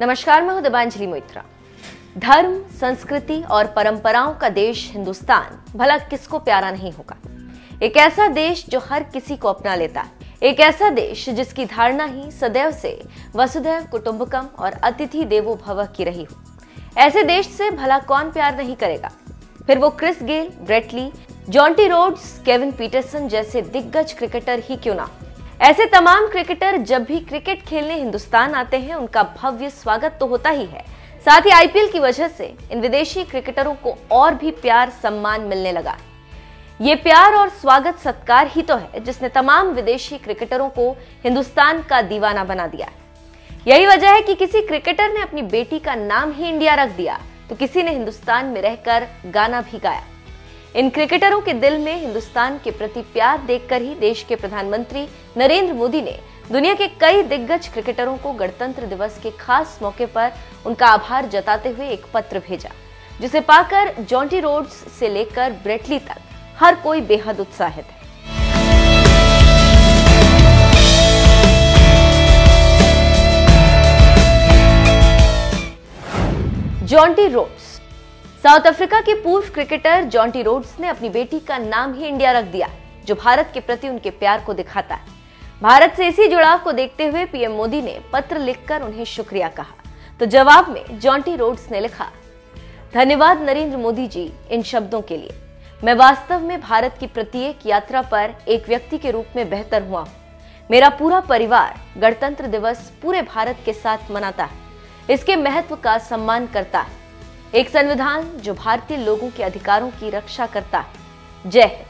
नमस्कार, मैं हूँ दिबांजलि मोइत्रा। धर्म, संस्कृति और परंपराओं का देश हिंदुस्तान, भला किसको प्यारा नहीं होगा? एक ऐसा देश जो हर किसी को अपना लेता है। एक ऐसा देश जिसकी धारणा ही सदैव से वसुदैव कुटुंबकम और अतिथि देवो भव की रही हो। ऐसे देश से भला कौन प्यार नहीं करेगा? फिर वो Chris Gayle, Brett Lee, Jonty Rhodes, Kevin Pietersen जैसे दिग्गज क्रिकेटर ही क्यों ना ऐसे तमाम क्रिकेटर जब भी क्रिकेट खेलने हिंदुस्तान आते हैं, उनका भव्य स्वागत तो होता ही है। साथ ही आईपीएल की वजह से इन विदेशी क्रिकेटरों को और भी प्यार, सम्मान मिलने लगा ये प्यार और स्वागत सत्कार ही तो है, जिसने तमाम विदेशी क्रिकेटरों को हिंदुस्तान का दीवाना बना दिया यही वजह है कि किसी क्रिकेटर ने अपनी बेटी का नाम ही इंडिया रख दिया तो किसी ने हिंदुस्तान में रहकर गाना भी गाया। इन क्रिकेटरों के दिल में हिंदुस्तान के प्रति प्यार देखकर ही देश के प्रधानमंत्री नरेंद्र मोदी ने दुनिया के कई दिग्गज क्रिकेटरों को गणतंत्र दिवस के खास मौके पर उनका आभार जताते हुए एक पत्र भेजा, जिसे पाकर जॉन्टी रोड्स से लेकर ब्रेटली तक हर कोई बेहद उत्साहित है। जॉन्टी रोड्स साउथ अफ्रीका के पूर्व क्रिकेटर जॉन्टी रोड्स ने अपनी बेटी का नाम ही इंडिया रख दिया, जो भारत के प्रति उनके प्यार को दिखाता है। भारत से इसी जुड़ाव को देखते हुए पीएम मोदी ने पत्र लिखकर उन्हें शुक्रिया कहा। तो जवाब में जॉन्टी रोड्स ने लिखा, धन्यवाद नरेंद्र मोदी जी इन शब्दों के लिए। मैं वास्तव में भारत की प्रत्येक यात्रा पर एक व्यक्ति के रूप में बेहतर हुआ हूँ। मेरा पूरा परिवार गणतंत्र दिवस पूरे भारत के साथ मनाता है। इसके महत्व का सम्मान करता है। एक संविधान जो भारतीय लोगों के अधिकारों की रक्षा करता है। जय हिंद।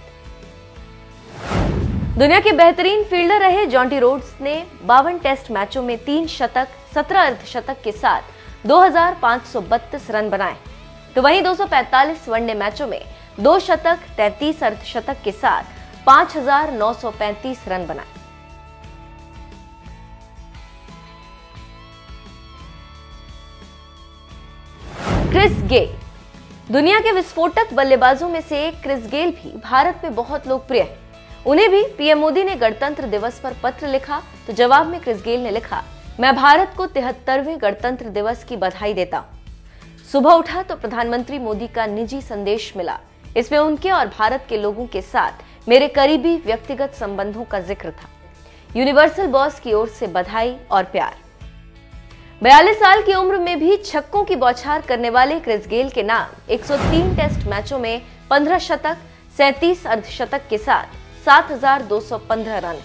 दुनिया के बेहतरीन फील्डर रहे जॉन्टी रोड्स ने बावन टेस्ट मैचों में तीन शतक सत्रह अर्धशतक के साथ 2,532 रन बनाए। तो वहीं 245 वनडे मैचों में दो शतक तैतीस अर्धशतक के साथ 5,935 रन बनाए। Chris Gayle. दुनिया के विस्फोटक बल्लेबाजों में से एक क्रिस गेल भी भारत में बहुत लोकप्रिय है। उन्हें भी पीएम मोदी ने गणतंत्र दिवस पर पत्र लिखा तो जवाब में क्रिस गेल ने लिखा, मैं भारत को तिहत्तरवें गणतंत्र दिवस की बधाई देता हूँ। सुबह उठा तो प्रधानमंत्री मोदी का निजी संदेश मिला। इसमें उनके और भारत के लोगों के साथ मेरे करीबी व्यक्तिगत संबंधों का ज़िक्र था। यूनिवर्सल बॉस की ओर से बधाई और प्यार। बयालीस साल की उम्र में भी छक्कों की बौछार करने वाले क्रिस गेल के नाम 103 टेस्ट मैचों में 15 शतक सैतीस अर्धशतक के साथ 7,215 रन।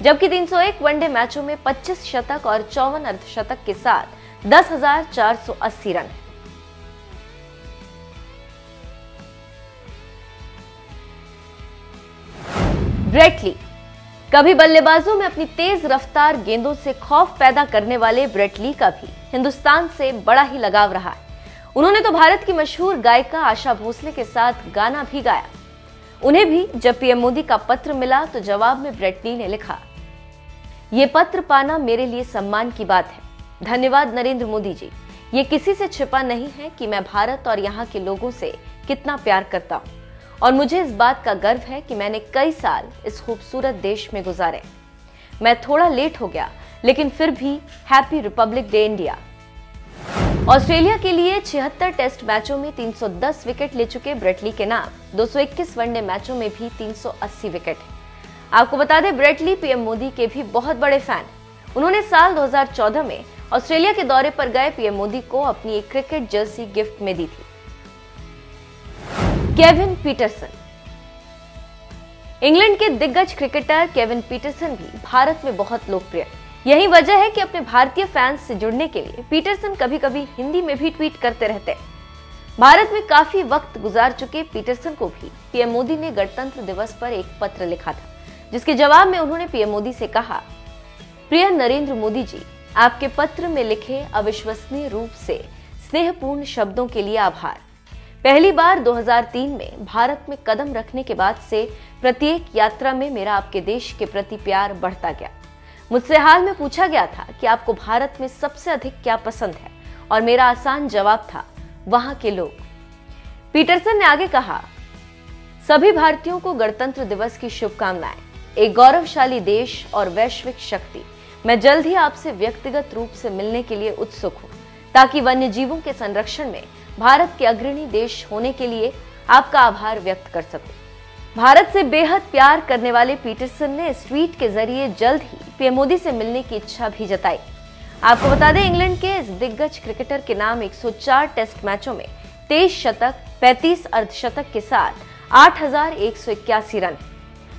जबकि 301 वनडे मैचों में 25 शतक और चौवन अर्धशतक के साथ 10,480 रन। ब्रेटली कभी बल्लेबाजों में अपनी तेज रफ्तार गेंदों से खौफ पैदा करने वाले ब्रेटली का भी हिंदुस्तान से बड़ा ही लगाव रहा है। उन्होंने तो भारत की मशहूर गायिका आशा भोसले के साथ गाना भी गाया। उन्हें भी जब पीएम मोदी का पत्र मिला तो जवाब में ब्रेटली ने लिखा, ये पत्र पाना मेरे लिए सम्मान की बात है। धन्यवाद नरेंद्र मोदी जी। ये किसी से छिपा नहीं है कि मैं भारत और यहाँ के लोगों से कितना प्यार करता हूँ। और मुझे इस बात का गर्व है कि मैंने कई साल इस खूबसूरत देश में गुजारे। मैं थोड़ा लेट हो गया, लेकिन फिर भी happy republic day India Australia के लिए 76 टेस्ट मैचों में 310 विकेट ले चुके ब्रेटली के नाम। 221 वनडे मैचों में भी 380 विकेट। है आपको बता दें ब्रेटली पीएम मोदी के भी बहुत बड़े फ़ैन। उन्होंने साल 2014 में ऑस्ट्रेलिया के दौरे पर गए, पीएम मोदी को अपनी एक क्रिकेट जर्सी गिफ्ट में दी थी। केविन पीटरसन इंग्लैंड के दिग्गज क्रिकेटर केविन पीटरसन भी भारत में बहुत लोकप्रिय। यही वजह है कि अपने भारतीय फैंस से जुड़ने के लिए पीटरसन कभी कभी हिंदी में भी ट्वीट करते रहते हैं। भारत में काफ़ी वक्त गुजार चुके पीटरसन को भी पीएम मोदी ने गणतंत्र दिवस पर एक पत्र लिखा था, जिसके जवाब में उन्होंने पीएम मोदी से कहा, प्रिय नरेंद्र मोदी जी, आपके पत्र में लिखे अविश्वसनीय रूप से स्नेहपूर्ण शब्दों के लिए आभार। पहली बार 2003 में भारत में कदम रखने के बाद से प्रत्येक यात्रा में मेरा आपके देश के प्रति प्यार बढ़ता गया। मुझसे हाल में पूछा गया था कि आपको भारत में सबसे अधिक क्या पसंद है, और मेरा आसान जवाब था, वहाँ के लोग। पीटरसन ने आगे कहा, सभी भारतीयों को गणतंत्र दिवस की शुभकामनाएँ। एक गौरवशाली देश और वैश्विक शक्ति। मैं जल्द ही आपसे व्यक्तिगत रूप से मिलने के लिए उत्सुक हूँ, ताकि वन्य जीवों के संरक्षण में भारत के अग्रणी देश होने के लिए आपका आभार व्यक्त कर सकूँ भारत से बेहद प्यार करने वाले पीटरसन ने इस ट्वीट के ज़रिए जल्द ही पीएम मोदी से मिलने की इच्छा भी जताई। आपको बता दें इंग्लैंड के इस दिग्गज क्रिकेटर के नाम 104 टेस्ट मैचों में 23 शतक 35 अर्धशतक के साथ आठ हज़ार एक सौ इक्यासी रन।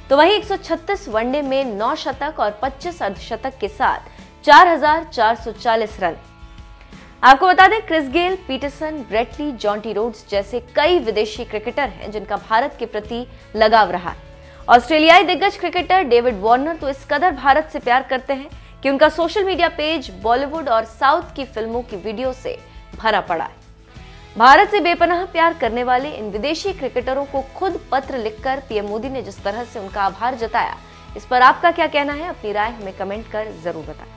तो वहीं 136 वनडे में 9 शतक और 25 अर्धशतक के साथ 4,440 रन। आपको बता दें, Chris Gayle, Pietersen, Brett Lee Jonty Rhodes जैसे कई विदेशी क्रिकेटर हैं जिनका भारत के प्रति लगाव रहा है। ऑस्ट्रेलियाई दिग्गज क्रिकेटर डेविड वार्नर तो इस कदर भारत से प्यार करते हैं कि उनका सोशल मीडिया पेज बॉलीवुड और साउथ की फ़िल्मों की वीडियो से भरा पड़ा है। भारत से बेपनाह प्यार करने वाले इन विदेशी क्रिकेटरों को खुद पत्र लिखकर पीएम मोदी ने जिस तरह से उनका आभार जताया, इस पर आपका क्या कहना है? अपनी राय हमें कमेंट कर ज़रूर बताएँ।